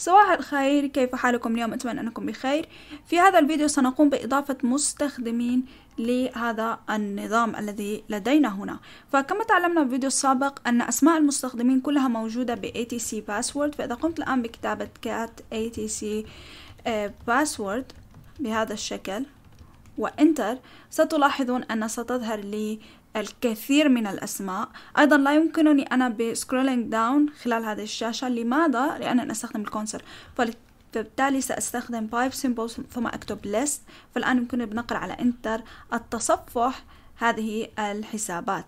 صباح الخير كيف حالكم؟ اليوم أتمنى أنكم بخير. في هذا الفيديو سنقوم بإضافة مستخدمين لهذا النظام الذي لدينا هنا. فكما تعلمنا في الفيديو السابق أن أسماء المستخدمين كلها موجودة ب etc password فإذا قمت الآن بكتابة cat etc آه، password بهذا الشكل و enter ستلاحظون أن ستظهر لي الكثير من الأسماء. أيضا لا يمكنني أنا ب scrolling down خلال هذه الشاشة. لماذا؟ لأنني أستخدم ال console فبالتالي سأستخدم pipe symbols ثم أكتب less. فالآن يمكنني بنقر على enter التصفح هذه الحسابات.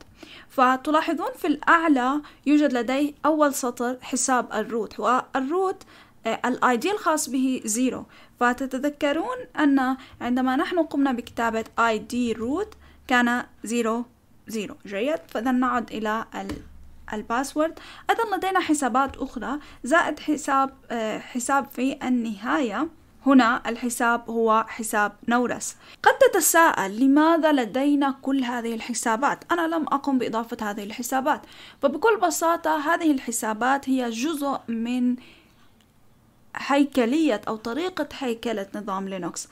فتلاحظون في الأعلى يوجد لدي أول سطر حساب ال root وال root ال ID الخاص به zero فتتذكرون أن عندما نحن قمنا بكتابة id root كان zero zero. جيد. فإذا نعد إلى ال password. أيضا لدينا حسابات أخرى. زائد حساب آه، حساب في النهاية. هنا الحساب هو حساب نورس. قد تتساءل لماذا لدينا كل هذه الحسابات؟ أنا لم أقم بإضافة هذه الحسابات. فبكل بساطة هذه الحسابات هي جزء من هيكلية أو طريقة هيكلة نظام لينوكس.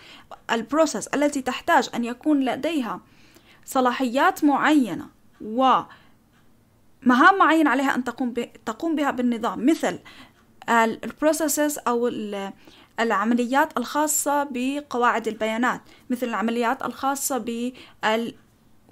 ال process التي تحتاج أن يكون لديها صلاحيات معينة. ومهام معينة عليها أن تقوم تقوم بها بالنظام مثل ال processes أو العمليات الخاصة بقواعد البيانات مثل العمليات الخاصة بال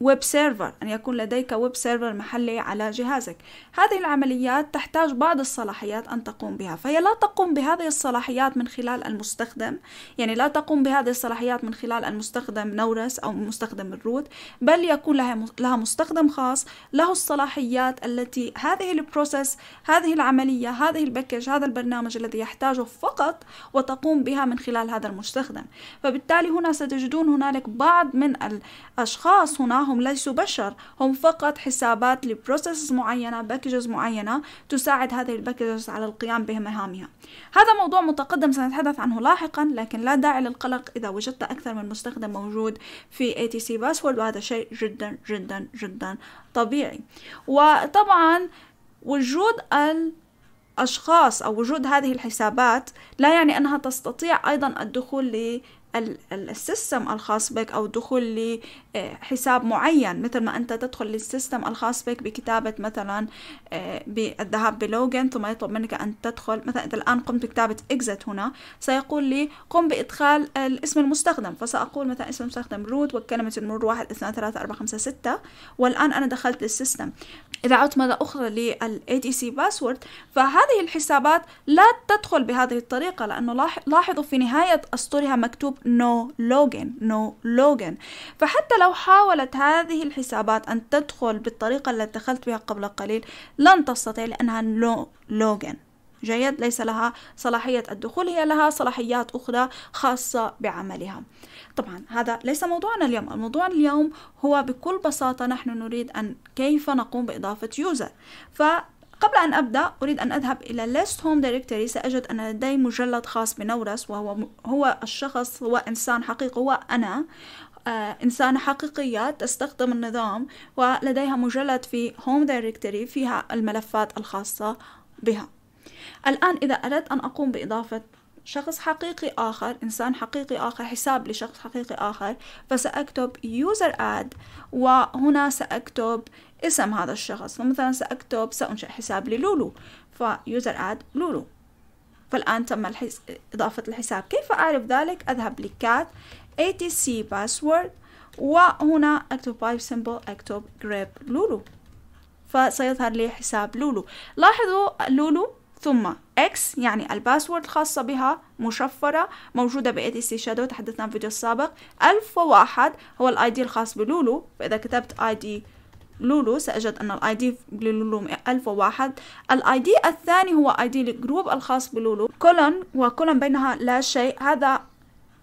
web server أن يكون لديك web server محلي على جهازك. هذه العمليات تحتاج بعض الصلاحيات أن تقوم بها فهي لا تقوم بهذه الصلاحيات من خلال المستخدم يعني لا تقوم بهذه الصلاحيات من خلال المستخدم نورس أو مستخدم ال root بل يكون لها لها مستخدم خاص له الصلاحيات التي هذه ال process هذه العملية هذه ال package هذا البرنامج الذي يحتاجه فقط وتقوم بها من خلال هذا المستخدم. فبالتالي هنا ستجدون هنالك بعض من الأشخاص هنا هم ليسوا بشر. هم فقط حسابات ل process معينة packages معينة تساعد هذه ال packages على القيام بمهامها هذا موضوع متقدم سنتحدث عنه لاحقا لكن لا داعي للقلق إذا وجدت أكثر من مستخدم موجود في etc password وهذا شيء جدا جدا جدا طبيعي. وطبعا وجود الأشخاص أو وجود هذه الحسابات لا يعني أنها تستطيع أيضا الدخول ال system الخاص بك أو الدخول لحساب معين مثل ما أنت تدخل لل system الخاص بك بكتابة مثلا آه، بالذهاب ب login ثم يطلب منك أن تدخل مثلا إذا الآن قمت بكتابة exit هنا سيقول لي قم بإدخال الاسم المستخدم. فسأقول مثلا اسم المستخدم root وكلمة المرور واحد اثنان ثلاثة أربعة خمسة ستة والآن أنا دخلت لل system. إذا عدت مرة أخرى لل etc password فهذه الحسابات لا تدخل بهذه الطريقة لأنه لاحظوا في نهاية أسطرها مكتوب no login no login فحتى لو حاولت هذه الحسابات أن تدخل بالطريقة التي دخلت بها قبل قليل لن تستطيع لأنها no login جيد ليس لها صلاحية الدخول هي لها صلاحيات أخرى خاصة بعملها. طبعا هذا ليس موضوعنا اليوم. الموضوع اليوم هو بكل بساطة نحن نريد أن كيف نقوم بإضافة يوزر ف قبل أن أبدأ أريد أن أذهب إلى list home directory. سأجد أن لدي مجلد خاص بنورس وهو هو الشخص هو إنسان حقيقي هو أنا. آه إنسانة حقيقية تستخدم النظام ولديها مجلد في home directory فيها الملفات الخاصة بها. الآن إذا أردت أن أقوم بإضافة شخص حقيقي آخر إنسان حقيقي آخر حساب لشخص حقيقي آخر فسأكتب user add وهنا سأكتب اسم هذا الشخص. فمثلا سأكتب سأنشئ حساب للولو فيوزر اد لولو. فالآن تم الحس... إضافة الحساب. كيف أعرف ذلك؟ أذهب لكات etc password وهنا أكتب pipe symbol أكتب grep لولو. فسيظهر لي حساب لولو. لاحظوا لولو ثم X يعني ال password الخاصة بها مشفرة موجودة ب etc shadow تحدثنا في الفيديو السابق. ألف وواحد هو ال ID الخاص بلولو. فإذا كتبت ID لولو سأجد أن ال ID للولو 1001 ال ID الثاني هو ID ال group الخاص بلولو. colon و colon بينها لا شيء. هذا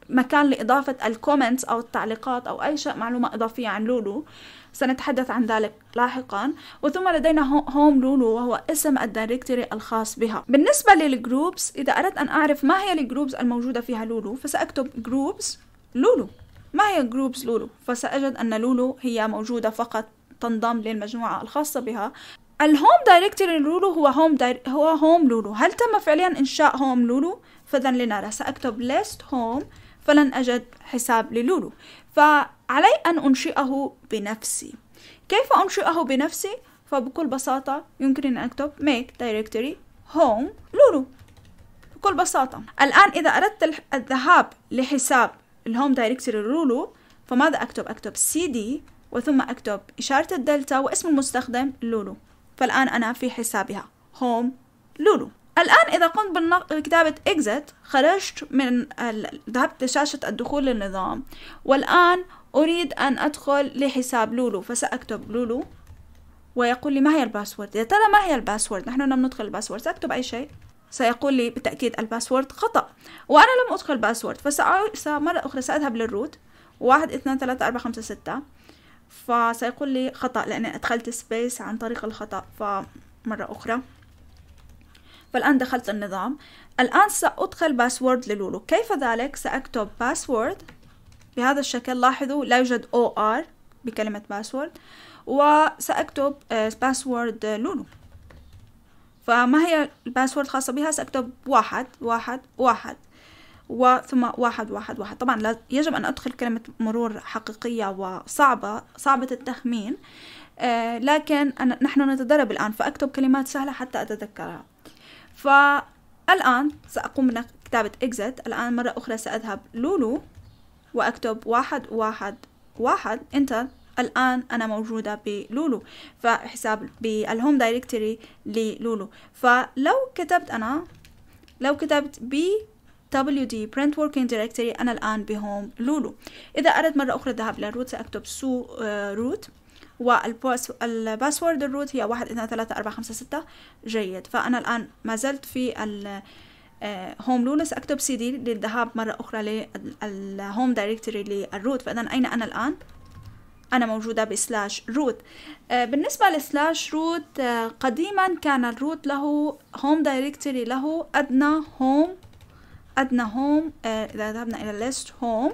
مكان لإضافة ال comments أو التعليقات أو أي شيء معلومة إضافية عن لولو. سنتحدث عن ذلك لاحقا. وثم لدينا home لولو وهو اسم ال directory الخاص بها. بالنسبة لل groups إذا أردت أن أعرف ما هي ال groups الموجودة فيها لولو فسأكتب groups لولو. ما هي groups لولو؟ فسأجد أن لولو هي موجودة فقط تنضم للمجموعة الخاصة بها. ال home directory لولو هو home. هو home لولو. هل تم فعليا إنشاء home لولو؟ فإذا لنرى. سأكتب list home فلن أجد حساب للولو. فعلي أن أنشئه بنفسي. كيف أنشئه بنفسي؟ فبكل بساطة يمكن أن أكتب make directory home لولو. بكل بساطة. الآن إذا أردت الذهاب لحساب ال home directory لولو فماذا أكتب؟ أكتب cd وثم أكتب إشارة الدلتا واسم المستخدم لولو. فالآن أنا في حسابها. home لولو. الآن إذا قمت بكتابة exit خرجت من. ذهبت لشاشة الدخول للنظام. والآن أريد أن أدخل لحساب لولو فسأكتب لولو ويقول لي ما هي ال password. يا ترى ما هي ال password نحن لم ندخل ال password. سأكتب أي شيء. سيقول لي بالتأكيد ال password خطأ. وأنا لم أدخل password فمرة أخرى سأذهب لل root. واحد اثنان ثلاثة أربعة خمسة ستة. فسيقول لي خطأ لأني أدخلت space عن طريق الخطأ. فمرة أخرى. فالآن دخلت النظام. الآن سأدخل password للولو. كيف ذلك؟ سأكتب password بهذا الشكل لاحظوا لا يوجد OR بكلمة password وسأكتب password آه، لولو. فما هي ال password الخاصة بها؟ سأكتب واحد واحد واحد. وثم واحد واحد واحد. طبعا يجب أن أدخل كلمة مرور حقيقية وصعبة صعبة التخمين. آه لكن نحن نتدرب الآن. فأكتب كلمات سهلة حتى أتذكرها. فالآن سأقوم بكتابة exit الآن مرة أخرى سأذهب لولو وأكتب واحد واحد واحد. enter. الآن أنا موجودة بلولو فحساب بال home directory للولو. فلو كتبت أنا لو كتبت PWD print working directory أنا الآن ب home لولو. إذا أردت مرة أخرى الذهاب لل root سأكتب su root وال password ال root هي واحد اثنين ثلاثة أربعة خمسة ستة. جيد. فأنا الآن ما زلت في home لولو سأكتب سي دي للذهاب مرة أخرى لل home directory لل root. فإذا أين أنا الآن؟ أنا موجودة ب slash root آه، بالنسبة ل slash root آه، قديما كان ال root له home directory له أدنى home أدنى home آه، إذا ذهبنا إلى list home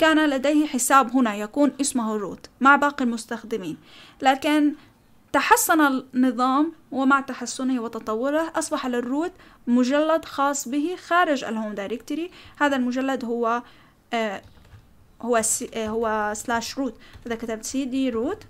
كان لديه حساب هنا يكون اسمه root مع باقي المستخدمين. لكن تحسن النظام ومع تحسنه وتطوره أصبح لل root مجلد خاص به خارج ال home directory هذا المجلد هو هو C هو slash root إذا كتبت cd root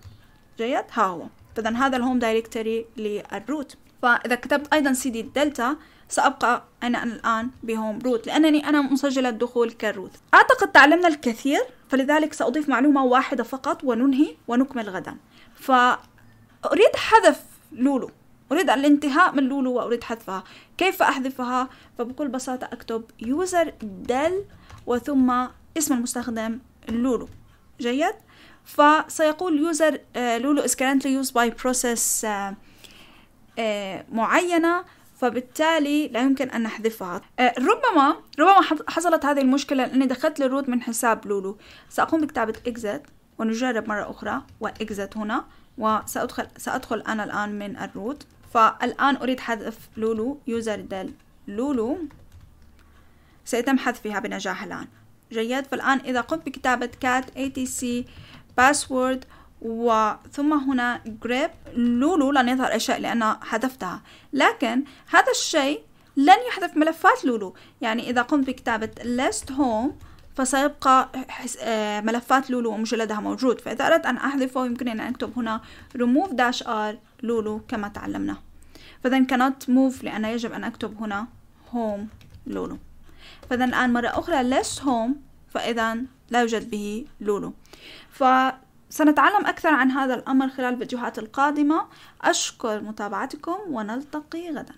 جيد؟ ها هو. فإذا هذا ال home directory لل root. فإذا كتبت أيضا سي دي دلتا سأبقى أنا الآن ب home root لأنني أنا مسجلة الدخول ك root أعتقد تعلمنا الكثير فلذلك سأضيف معلومة واحدة فقط وننهي ونكمل غدا. فأريد حذف لولو. أريد الانتهاء من لولو وأريد حذفها. كيف أحذفها؟ فبكل بساطة أكتب userdel وثم اسم المستخدم لولو. جيد؟ فسيقول user آه، لولو is currently used by process آه، آه، معينة. فبالتالي لا يمكن أن نحذفها. ربما ربما حصلت هذه المشكلة لأني دخلت لل root من حساب لولو. سأقوم بكتابة exit ونجرب مرة أخرى و exit هنا وسأدخل سأدخل أنا الآن من ال root. فالآن أريد حذف لولو userdel لولو. سيتم حذفها بنجاح الآن. جيد. فالآن إذا قمت بكتابة cat etc password وثم هنا grep لولو لن يظهر أي شيء لأن حذفتها. لكن هذا الشيء لن يحذف ملفات لولو. يعني إذا قمت بكتابة list home فسيبقى آه، ملفات لولو ومجلدها موجود. فإذا أردت أن أحذفه يمكن أن أكتب هنا remove dash r لولو كما تعلمنا. فإذا cannot move لأن يجب أن أكتب هنا home لولو. فإذا الآن مرة أخرى less home فإذا لا يوجد به لولو. فسنتعلم أكثر عن هذا الأمر خلال الفيديوهات القادمة. أشكر متابعتكم ونلتقي غدا.